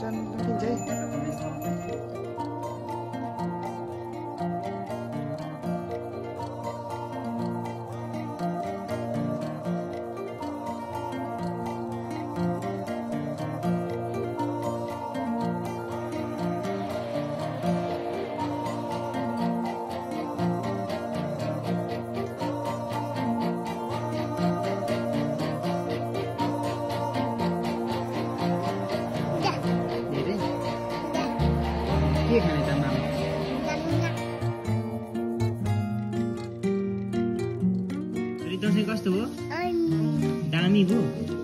ya के खाने त मामा? दसैँ कस्तो हो? दामी भयो